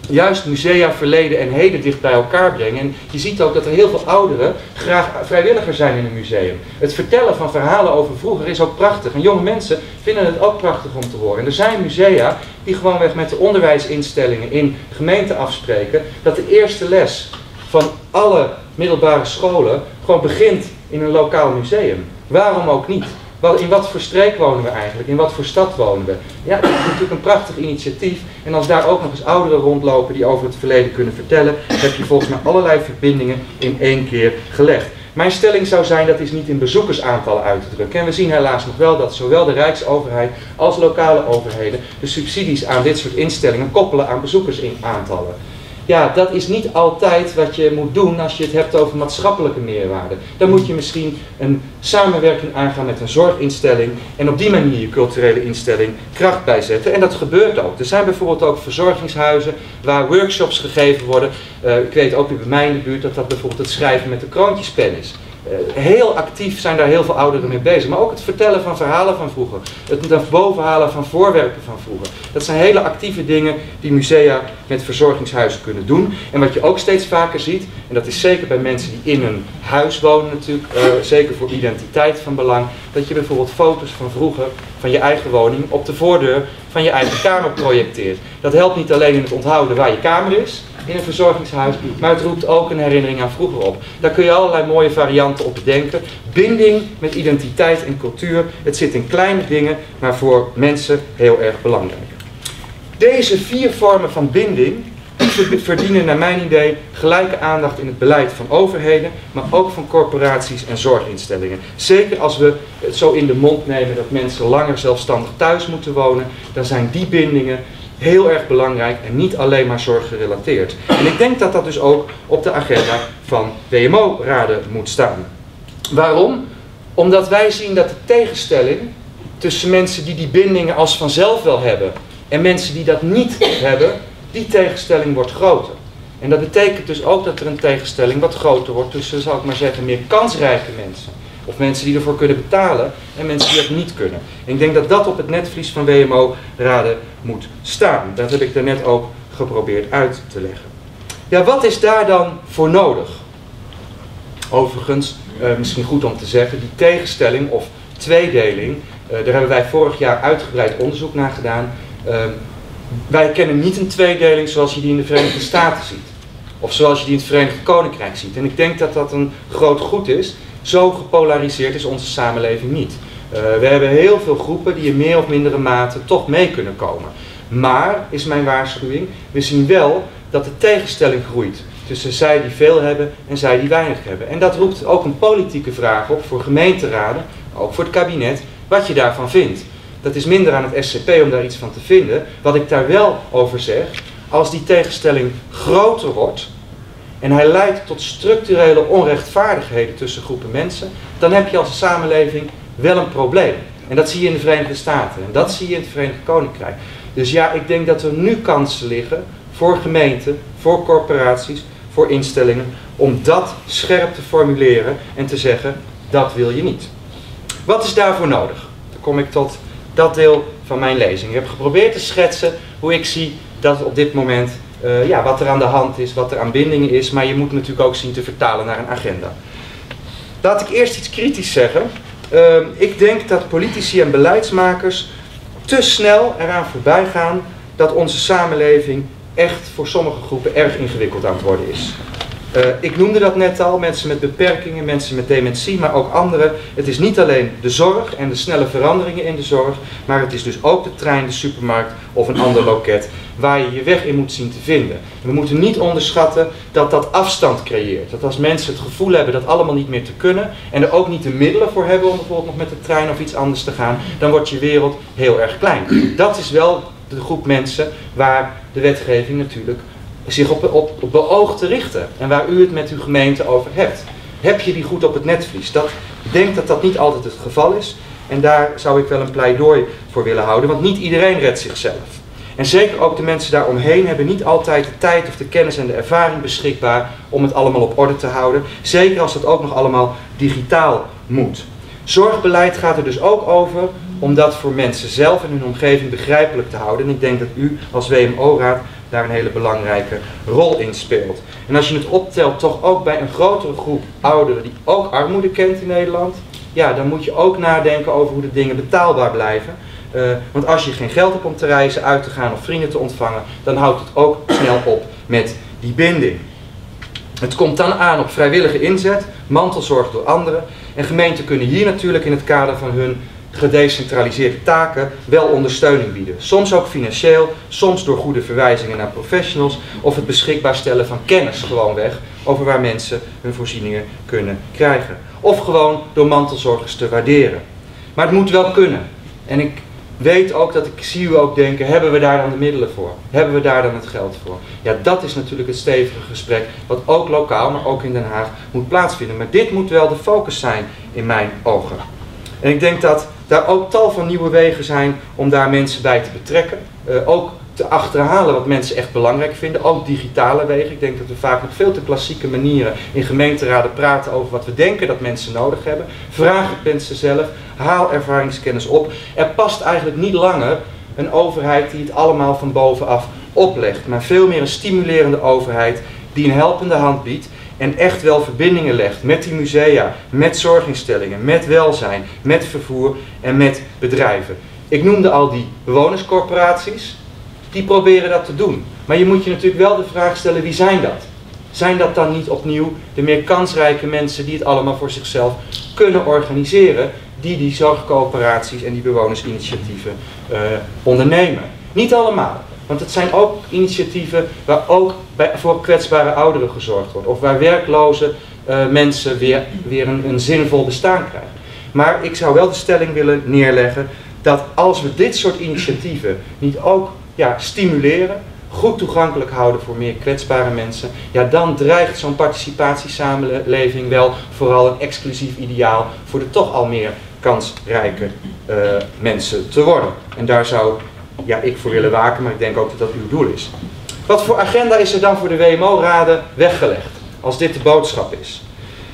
Speaker 1: juist musea verleden en heden dicht bij elkaar brengen. En je ziet ook dat er heel veel ouderen graag vrijwilliger zijn in een museum. Het vertellen van verhalen over vroeger is ook prachtig. En jonge mensen vinden het ook prachtig om te horen. En er zijn musea die gewoonweg met de onderwijsinstellingen in gemeenten afspreken dat de eerste les van alle middelbare scholen gewoon begint in een lokaal museum. Waarom ook niet? In wat voor streek wonen we eigenlijk? In wat voor stad wonen we? Ja, dat is natuurlijk een prachtig initiatief. En als daar ook nog eens ouderen rondlopen die over het verleden kunnen vertellen, heb je volgens mij allerlei verbindingen in één keer gelegd. Mijn stelling zou zijn dat is niet in bezoekersaantallen uit te drukken. En we zien helaas nog wel dat zowel de Rijksoverheid als lokale overheden de subsidies aan dit soort instellingen koppelen aan bezoekersaantallen ja, dat is niet altijd wat je moet doen als je het hebt over maatschappelijke meerwaarde. Dan moet je misschien een samenwerking aangaan met een zorginstelling en op die manier je culturele instelling kracht bijzetten. En dat gebeurt ook. Er zijn bijvoorbeeld ook verzorgingshuizen waar workshops gegeven worden. Uh, ik weet ook bij mij in de buurt dat dat bijvoorbeeld het schrijven met de kroontjespen is. Heel actief zijn daar heel veel ouderen mee bezig. Maar ook het vertellen van verhalen van vroeger. Het naar boven halen van voorwerpen van vroeger. Dat zijn hele actieve dingen die musea met verzorgingshuizen kunnen doen. En wat je ook steeds vaker ziet, en dat is zeker bij mensen die in een huis wonen natuurlijk, uh, zeker voor identiteit van belang, dat je bijvoorbeeld foto's van vroeger, van je eigen woning, op de voordeur van je eigen kamer projecteert. Dat helpt niet alleen in het onthouden waar je kamer is, in een verzorgingshuis, maar het roept ook een herinnering aan vroeger op. Daar kun je allerlei mooie varianten op bedenken. Binding met identiteit en cultuur, het zit in kleine dingen, maar voor mensen heel erg belangrijk. Deze vier vormen van binding verdienen naar mijn idee gelijke aandacht in het beleid van overheden, maar ook van corporaties en zorginstellingen. Zeker als we het zo in de mond nemen dat mensen langer zelfstandig thuis moeten wonen, dan zijn die bindingen heel erg belangrijk en niet alleen maar zorggerelateerd. En ik denk dat dat dus ook op de agenda van WMO-raden moet staan. Waarom? Omdat wij zien dat de tegenstelling tussen mensen die die bindingen als vanzelf wel hebben en mensen die dat niet hebben, die tegenstelling wordt groter. En dat betekent dus ook dat er een tegenstelling wat groter wordt tussen, zal ik maar zeggen, meer kansrijke mensen. Of mensen die ervoor kunnen betalen en mensen die dat niet kunnen. En ik denk dat dat op het netvlies van WMO-raden moet staan. Dat heb ik daarnet ook geprobeerd uit te leggen. Ja, wat is daar dan voor nodig? Overigens, eh, misschien goed om te zeggen, die tegenstelling of tweedeling, uh, daar hebben wij vorig jaar uitgebreid onderzoek naar gedaan. Uh, wij kennen niet een tweedeling zoals je die in de Verenigde Staten ziet. Of zoals je die in het Verenigd Koninkrijk ziet. En ik denk dat dat een groot goed is. Zo gepolariseerd is onze samenleving niet. Uh, we hebben heel veel groepen die in meer of mindere mate toch mee kunnen komen. Maar, is mijn waarschuwing, we zien wel dat de tegenstelling groeit tussen zij die veel hebben en zij die weinig hebben. En dat roept ook een politieke vraag op voor gemeenteraden, ook voor het kabinet, wat je daarvan vindt. Dat is minder aan het SCP om daar iets van te vinden. Wat ik daar wel over zeg, als die tegenstelling groter wordt en hij leidt tot structurele onrechtvaardigheden tussen groepen mensen, dan heb je als samenleving wel een probleem. En dat zie je in de Verenigde Staten en dat zie je in het Verenigd Koninkrijk. Dus ja, ik denk dat er nu kansen liggen voor gemeenten, voor corporaties, voor instellingen, om dat scherp te formuleren en te zeggen, dat wil je niet. Wat is daarvoor nodig? Dan kom ik tot dat deel van mijn lezing. Ik heb geprobeerd te schetsen hoe ik zie dat op dit moment, uh, ja, wat er aan de hand is, wat er aan bindingen is, maar je moet natuurlijk ook zien te vertalen naar een agenda. Laat ik eerst iets kritisch zeggen. Uh, ik denk dat politici en beleidsmakers te snel eraan voorbij gaan dat onze samenleving echt voor sommige groepen erg ingewikkeld aan het worden is. Uh, ik noemde dat net al, mensen met beperkingen, mensen met dementie, maar ook anderen. Het is niet alleen de zorg en de snelle veranderingen in de zorg, maar het is dus ook de trein, de supermarkt of een ander loket waar je je weg in moet zien te vinden. We moeten niet onderschatten dat dat afstand creëert. Dat als mensen het gevoel hebben dat allemaal niet meer te kunnen en er ook niet de middelen voor hebben om bijvoorbeeld nog met de trein of iets anders te gaan, dan wordt je wereld heel erg klein. Dat is wel de groep mensen waar de wetgeving natuurlijk zich op, op, op te richten. En waar u het met uw gemeente over hebt. Heb je die goed op het netvlies? Dat, ik denk dat dat niet altijd het geval is. En daar zou ik wel een pleidooi voor willen houden. Want niet iedereen redt zichzelf. En zeker ook de mensen daaromheen hebben niet altijd de tijd of de kennis en de ervaring beschikbaar om het allemaal op orde te houden. Zeker als het ook nog allemaal digitaal moet. Zorgbeleid gaat er dus ook over om dat voor mensen zelf en hun omgeving begrijpelijk te houden. En ik denk dat u als WMO-raad daar een hele belangrijke rol in speelt. En als je het optelt, toch ook bij een grotere groep ouderen die ook armoede kent in Nederland, ja, dan moet je ook nadenken over hoe de dingen betaalbaar blijven. Uh, want als je geen geld hebt om te reizen, uit te gaan of vrienden te ontvangen, dan houdt het ook snel op met die binding. Het komt dan aan op vrijwillige inzet, mantelzorg door anderen. En gemeenten kunnen hier natuurlijk in het kader van hun gedecentraliseerde taken wel ondersteuning bieden. Soms ook financieel, soms door goede verwijzingen naar professionals of het beschikbaar stellen van kennis gewoonweg over waar mensen hun voorzieningen kunnen krijgen. Of gewoon door mantelzorgers te waarderen. Maar het moet wel kunnen. En ik weet ook dat ik zie u ook denken, hebben we daar dan de middelen voor? Hebben we daar dan het geld voor? Ja, dat is natuurlijk het stevige gesprek wat ook lokaal, maar ook in Den Haag moet plaatsvinden. Maar dit moet wel de focus zijn in mijn ogen. En ik denk dat daar ook tal van nieuwe wegen zijn om daar mensen bij te betrekken. Uh, ook te achterhalen wat mensen echt belangrijk vinden. Ook digitale wegen. Ik denk dat we vaak nog veel te klassieke manieren in gemeenteraden praten over wat we denken dat mensen nodig hebben. Vraag het mensen zelf. Haal ervaringskennis op. Er past eigenlijk niet langer een overheid die het allemaal van bovenaf oplegt. Maar veel meer een stimulerende overheid die een helpende hand biedt en echt wel verbindingen legt met die musea, met zorginstellingen, met welzijn, met vervoer en met bedrijven. Ik noemde al die bewonerscorporaties, die proberen dat te doen. Maar je moet je natuurlijk wel de vraag stellen, wie zijn dat? Zijn dat dan niet opnieuw de meer kansrijke mensen die het allemaal voor zichzelf kunnen organiseren, die die zorgcoöperaties en die bewonersinitiatieven uh, ondernemen? Niet allemaal. Want het zijn ook initiatieven waar ook bij, voor kwetsbare ouderen gezorgd wordt. Of waar werkloze uh, mensen weer, weer een, een zinvol bestaan krijgen. Maar ik zou wel de stelling willen neerleggen dat als we dit soort initiatieven niet ook ja, stimuleren, goed toegankelijk houden voor meer kwetsbare mensen, ja, dan dreigt zo'n participatiesamenleving wel vooral een exclusief ideaal voor de toch al meer kansrijke uh, mensen te worden. En daar zou ja, ik voor willen waken, maar ik denk ook dat dat uw doel is. Wat voor agenda is er dan voor de WMO-raden weggelegd, als dit de boodschap is?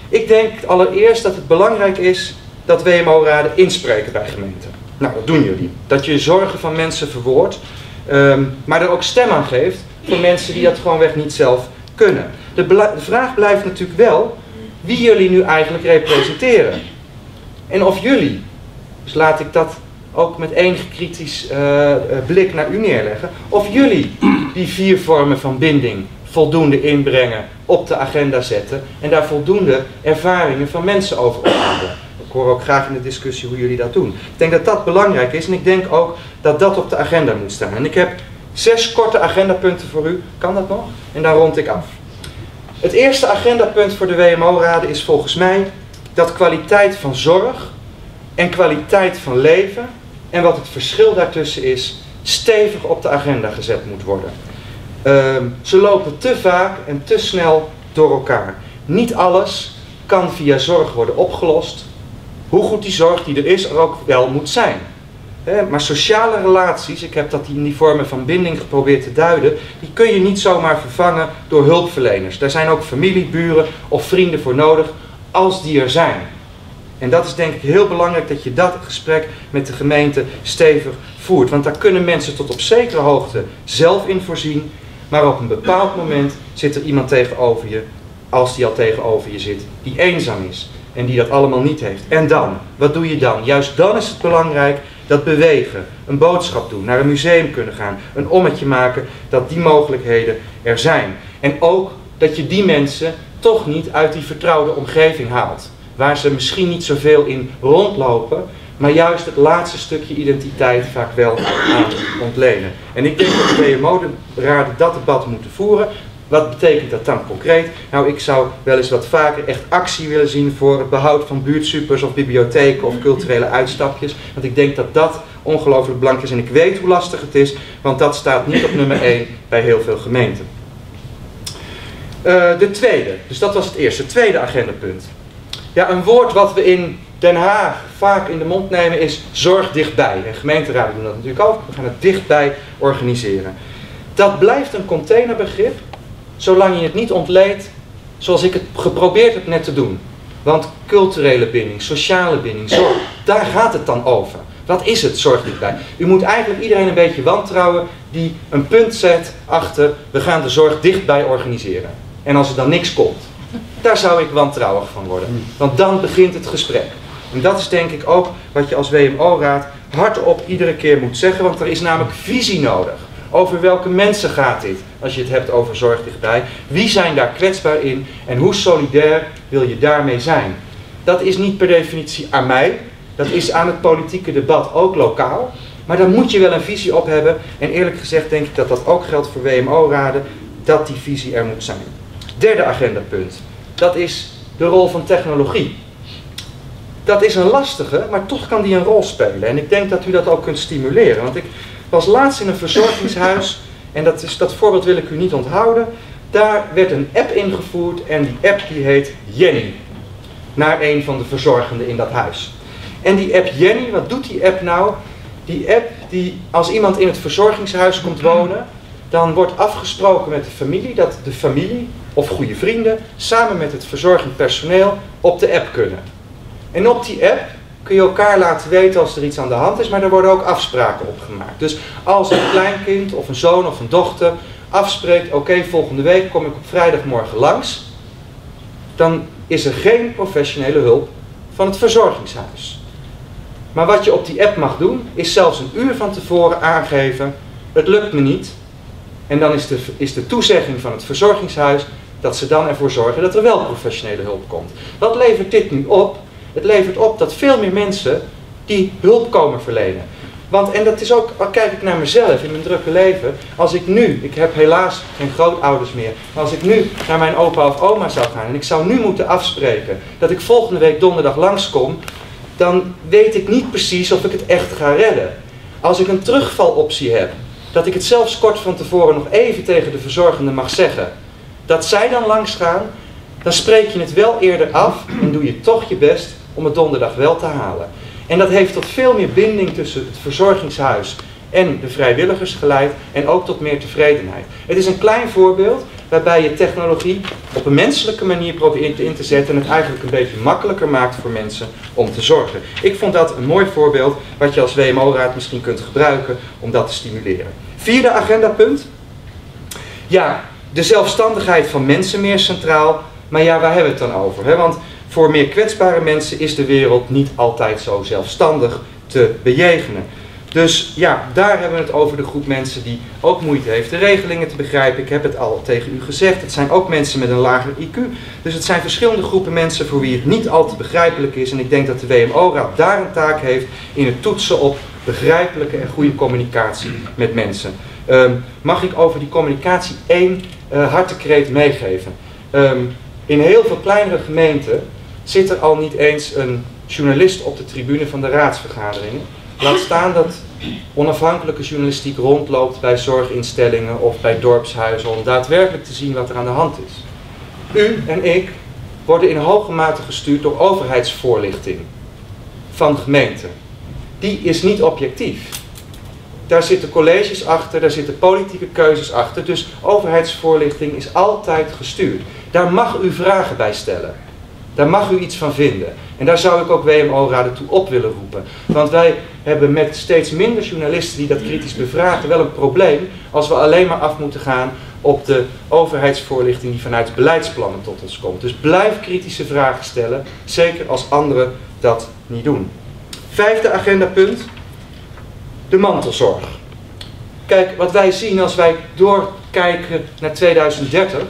Speaker 1: Ik denk allereerst dat het belangrijk is dat WMO-raden inspreken bij gemeenten. Nou, dat doen jullie. Dat je zorgen van mensen verwoordt, um, maar er ook stem aan geeft voor mensen die dat gewoonweg niet zelf kunnen. De, de vraag blijft natuurlijk wel wie jullie nu eigenlijk representeren. En of jullie, dus laat ik dat ook met enige kritisch uh, blik naar u neerleggen, of jullie die vier vormen van binding voldoende inbrengen, op de agenda zetten en daar voldoende ervaringen van mensen over ophalen. Ik hoor ook graag in de discussie hoe jullie dat doen. Ik denk dat dat belangrijk is en ik denk ook dat dat op de agenda moet staan. En ik heb zes korte agendapunten voor u. Kan dat nog? En daar rond ik af. Het eerste agendapunt voor de WMO-raden is volgens mij dat kwaliteit van zorg en kwaliteit van leven en wat het verschil daartussen is, stevig op de agenda gezet moet worden. Uh, ze lopen te vaak en te snel door elkaar. Niet alles kan via zorg worden opgelost, hoe goed die zorg die er is er ook wel moet zijn. maar sociale relaties, ik heb dat in die vormen van binding geprobeerd te duiden, die kun je niet zomaar vervangen door hulpverleners. Daar zijn ook familie, buren of vrienden voor nodig, als die er zijn. En dat is denk ik heel belangrijk dat je dat gesprek met de gemeente stevig voert. Want daar kunnen mensen tot op zekere hoogte zelf in voorzien. Maar op een bepaald moment zit er iemand tegenover je, als die al tegenover je zit, die eenzaam is. En die dat allemaal niet heeft. En dan? Wat doe je dan? Juist dan is het belangrijk dat bewegen, een boodschap doen, naar een museum kunnen gaan, een ommetje maken, dat die mogelijkheden er zijn. En ook dat je die mensen toch niet uit die vertrouwde omgeving haalt waar ze misschien niet zoveel in rondlopen, maar juist het laatste stukje identiteit vaak wel aan ontlenen. En ik denk dat de WMO-raden dat debat moeten voeren. Wat betekent dat dan concreet? Nou, ik zou wel eens wat vaker echt actie willen zien voor het behoud van buurtsupers of bibliotheken of culturele uitstapjes. Want ik denk dat dat ongelooflijk belangrijk is en ik weet hoe lastig het is, want dat staat niet op nummer 1 bij heel veel gemeenten. Uh, de tweede, dus dat was het eerste, tweede agendapunt. Ja, een woord wat we in Den Haag vaak in de mond nemen is zorg dichtbij. En gemeenteraden doen dat natuurlijk ook. We gaan het dichtbij organiseren. Dat blijft een containerbegrip, zolang je het niet ontleedt zoals ik het geprobeerd heb net te doen. Want culturele binding, sociale binding, zorg, daar gaat het dan over. Wat is het, zorg dichtbij? U moet eigenlijk iedereen een beetje wantrouwen die een punt zet achter, we gaan de zorg dichtbij organiseren. En als er dan niks komt, daar zou ik wantrouwig van worden. Hmm. Want dan begint het gesprek. En dat is denk ik ook wat je als WMO-raad hardop iedere keer moet zeggen, want er is namelijk visie nodig. Over welke mensen gaat dit, als je het hebt over zorg dichtbij? Wie zijn daar kwetsbaar in en hoe solidair wil je daarmee zijn? Dat is niet per definitie aan mij, dat is aan het politieke debat ook lokaal. Maar daar moet je wel een visie op hebben. En eerlijk gezegd denk ik dat dat ook geldt voor WMO-raden, dat die visie er moet zijn. Derde agendapunt dat is de rol van technologie. Dat is een lastige, maar toch kan die een rol spelen. En ik denk dat u dat ook kunt stimuleren. Want ik was laatst in een verzorgingshuis, en dat, is, dat voorbeeld wil ik u niet onthouden. Daar werd een app ingevoerd en die app die heet Jenny. Naar een van de verzorgenden in dat huis. En die app Jenny, wat doet die app nou? Die app, die, als iemand in het verzorgingshuis komt wonen, dan wordt afgesproken met de familie dat de familie of goede vrienden samen met het verzorgend personeel op de app kunnen. En op die app kun je elkaar laten weten als er iets aan de hand is, maar er worden ook afspraken opgemaakt. Dus als een kleinkind of een zoon of een dochter afspreekt, oké, volgende week kom ik op vrijdagmorgen langs, dan is er geen professionele hulp van het verzorgingshuis. Maar wat je op die app mag doen, is zelfs een uur van tevoren aangeven, het lukt me niet. En dan is de, is de toezegging van het verzorgingshuis dat ze dan ervoor zorgen dat er wel professionele hulp komt. Wat levert dit nu op? Het levert op dat veel meer mensen die hulp komen verlenen. Want, en dat is ook, al kijk ik naar mezelf in mijn drukke leven, als ik nu, ik heb helaas geen grootouders meer, maar als ik nu naar mijn opa of oma zou gaan en ik zou nu moeten afspreken dat ik volgende week donderdag langskom, dan weet ik niet precies of ik het echt ga redden. Als ik een terugvaloptie heb, dat ik het zelfs kort van tevoren nog even tegen de verzorgende mag zeggen, dat zij dan langs gaan, dan spreek je het wel eerder af en doe je toch je best om het donderdag wel te halen. En dat heeft tot veel meer binding tussen het verzorgingshuis en de vrijwilligers geleid en ook tot meer tevredenheid. Het is een klein voorbeeld waarbij je technologie op een menselijke manier probeert in te zetten en het eigenlijk een beetje makkelijker maakt voor mensen om te zorgen. Ik vond dat een mooi voorbeeld wat je als WMO-raad misschien kunt gebruiken om dat te stimuleren. Vierde agendapunt. Ja, de zelfstandigheid van mensen meer centraal. Maar ja, waar hebben we het dan over? Hè? Want voor meer kwetsbare mensen is de wereld niet altijd zo zelfstandig te bejegenen. Dus ja, daar hebben we het over de groep mensen die ook moeite heeft de regelingen te begrijpen. Ik heb het al tegen u gezegd, het zijn ook mensen met een lager IQ. Dus het zijn verschillende groepen mensen voor wie het niet al te begrijpelijk is. En ik denk dat de WMO-raad daar een taak heeft in het toetsen op begrijpelijke en goede communicatie met mensen. Ehm, mag ik over die communicatie één uh, hartekreet meegeven? Ehm, in heel veel kleinere gemeenten zit er al niet eens een journalist op de tribune van de raadsvergaderingen. Laat staan dat onafhankelijke journalistiek rondloopt bij zorginstellingen of bij dorpshuizen om daadwerkelijk te zien wat er aan de hand is. U en ik worden in hoge mate gestuurd door overheidsvoorlichting van gemeenten. Die is niet objectief. Daar zitten colleges achter, daar zitten politieke keuzes achter. Dus overheidsvoorlichting is altijd gestuurd. Daar mag u vragen bij stellen. Daar mag u iets van vinden. En daar zou ik ook WMO-raden toe op willen roepen. Want wij hebben met steeds minder journalisten die dat kritisch bevragen wel een probleem als we alleen maar af moeten gaan op de overheidsvoorlichting die vanuit beleidsplannen tot ons komt. Dus blijf kritische vragen stellen, zeker als anderen dat niet doen. Vijfde agendapunt, de mantelzorg. Kijk, wat wij zien als wij doorkijken naar 2030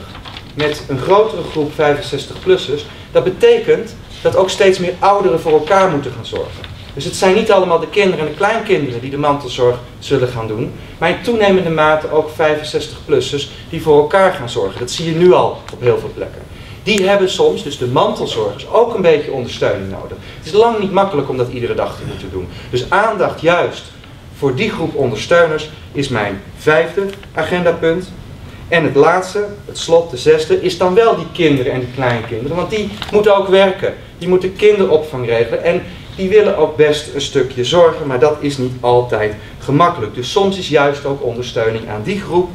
Speaker 1: met een grotere groep 65-plussers, dat betekent dat ook steeds meer ouderen voor elkaar moeten gaan zorgen. Dus het zijn niet allemaal de kinderen en de kleinkinderen die de mantelzorg zullen gaan doen, maar in toenemende mate ook 65-plussers die voor elkaar gaan zorgen. Dat zie je nu al op heel veel plekken. Die hebben soms, dus de mantelzorgers, ook een beetje ondersteuning nodig. Het is lang niet makkelijk om dat iedere dag te moeten doen. Dus aandacht juist voor die groep ondersteuners is mijn vijfde agendapunt. En het laatste, het slot, de zesde, is dan wel die kinderen en die kleinkinderen. Want die moeten ook werken. Die moeten kinderopvang regelen. En die willen ook best een stukje zorgen, maar dat is niet altijd gemakkelijk. Dus soms is juist ook ondersteuning aan die groep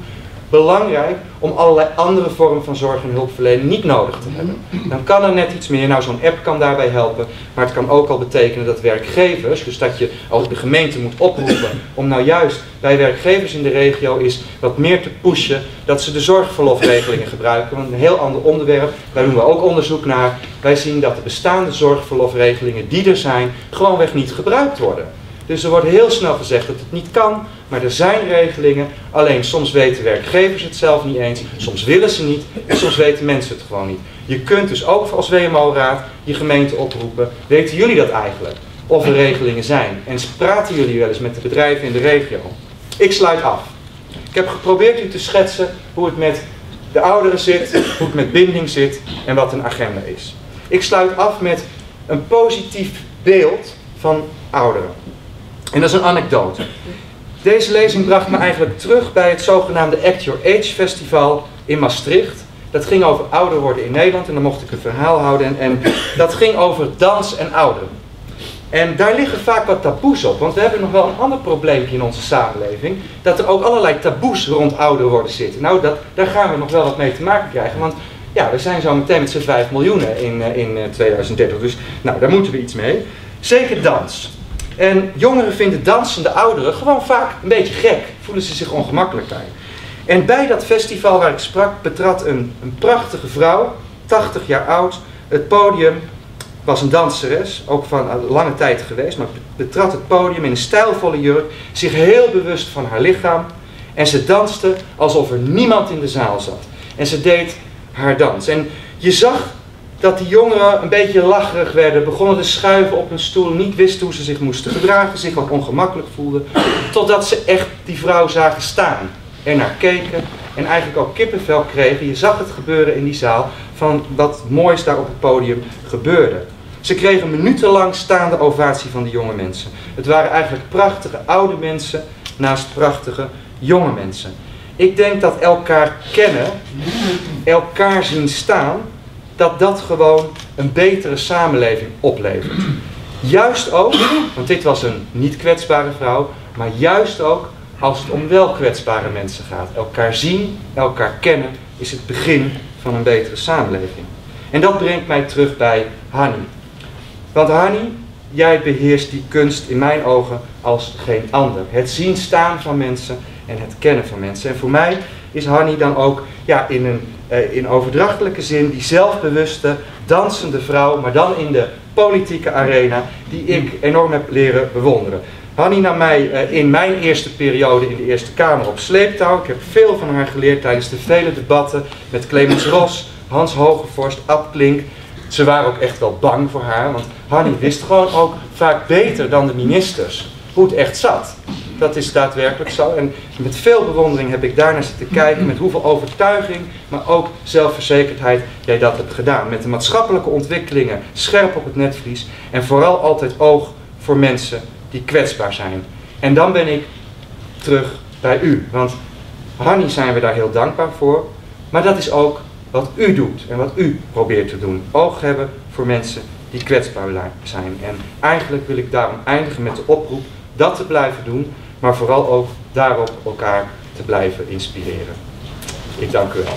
Speaker 1: belangrijk om allerlei andere vormen van zorg en hulpverlening niet nodig te hebben. Dan kan er net iets meer. Nou, zo'n app kan daarbij helpen. Maar het kan ook al betekenen dat werkgevers, dus dat je als de gemeente moet oproepen om nou juist bij werkgevers in de regio is wat meer te pushen dat ze de zorgverlofregelingen gebruiken. Want een heel ander onderwerp, daar doen we ook onderzoek naar. Wij zien dat de bestaande zorgverlofregelingen die er zijn, gewoonweg niet gebruikt worden. Dus er wordt heel snel gezegd dat het niet kan, maar er zijn regelingen. Alleen soms weten werkgevers het zelf niet eens, soms willen ze niet en soms weten mensen het gewoon niet. Je kunt dus ook als WMO-raad je gemeente oproepen. Weten jullie dat eigenlijk? Of er regelingen zijn? En praten jullie wel eens met de bedrijven in de regio? Ik sluit af. Ik heb geprobeerd u te schetsen hoe het met de ouderen zit, hoe het met binding zit en wat een agenda is. Ik sluit af met een positief beeld van ouderen. En dat is een anekdote. Deze lezing bracht me eigenlijk terug bij het zogenaamde Act Your Age Festival in Maastricht. Dat ging over ouder worden in Nederland en dan mocht ik een verhaal houden. En, dat ging over dans en ouderen. En daar liggen vaak wat taboes op, want we hebben nog wel een ander probleempje in onze samenleving. Dat er ook allerlei taboes rond ouder worden zitten. Nou, dat, daar gaan we nog wel wat mee te maken krijgen, want ja, we zijn zo meteen met z'n 5 miljoen in, eh, in 2030. Dus nou, daar moeten we iets mee. Zeker dans. En jongeren vinden dansende ouderen gewoon vaak een beetje gek. Voelen ze zich ongemakkelijk bij. En bij dat festival waar ik sprak betrad een, een prachtige vrouw, 80 jaar oud, het podium. Was een danseres, ook van lange tijd geweest, maar betrad het podium in een stijlvolle jurk, zich heel bewust van haar lichaam. En ze danste alsof er niemand in de zaal zat. En ze deed haar dans. En je zag dat die jongeren een beetje lacherig werden, begonnen te schuiven op hun stoel, niet wisten hoe ze zich moesten gedragen, zich wat ongemakkelijk voelden, totdat ze echt die vrouw zagen staan en naar keken en eigenlijk ook kippenvel kregen. Je zag het gebeuren in die zaal van wat moois daar op het podium gebeurde. Ze kregen minutenlang staande ovatie van die jonge mensen. Het waren eigenlijk prachtige oude mensen naast prachtige jonge mensen. Ik denk dat elkaar kennen, elkaar zien staan, dat dat gewoon een betere samenleving oplevert. Juist ook, want dit was een niet kwetsbare vrouw, maar juist ook als het om wel kwetsbare mensen gaat. Elkaar zien, elkaar kennen, is het begin van een betere samenleving. En dat brengt mij terug bij Hani. Want Hani, jij beheerst die kunst in mijn ogen als geen ander. Het zien staan van mensen en het kennen van mensen. En voor mij is Hani dan ook ja, in een eh, in overdrachtelijke zin die zelfbewuste, dansende vrouw, maar dan in de politieke arena, die ik enorm heb leren bewonderen. Hanni nam mij eh, in mijn eerste periode in de Eerste Kamer op sleeptouw. Ik heb veel van haar geleerd tijdens de vele debatten met Clemens Ros, Hans Hogevorst, Ab Klink. Ze waren ook echt wel bang voor haar, want Hanni wist gewoon ook vaak beter dan de ministers het echt zat. Dat is daadwerkelijk zo. En met veel bewondering heb ik daarnaar zitten kijken, met hoeveel overtuiging, maar ook zelfverzekerdheid jij dat hebt gedaan. Met de maatschappelijke ontwikkelingen scherp op het netvlies en vooral altijd oog voor mensen die kwetsbaar zijn. En dan ben ik terug bij u. Want Hanni zijn we daar heel dankbaar voor. Maar dat is ook wat u doet en wat u probeert te doen. Oog hebben voor mensen die kwetsbaar zijn. En eigenlijk wil ik daarom eindigen met de oproep dat te blijven doen, maar vooral ook daarop elkaar te blijven inspireren. Ik dank u wel.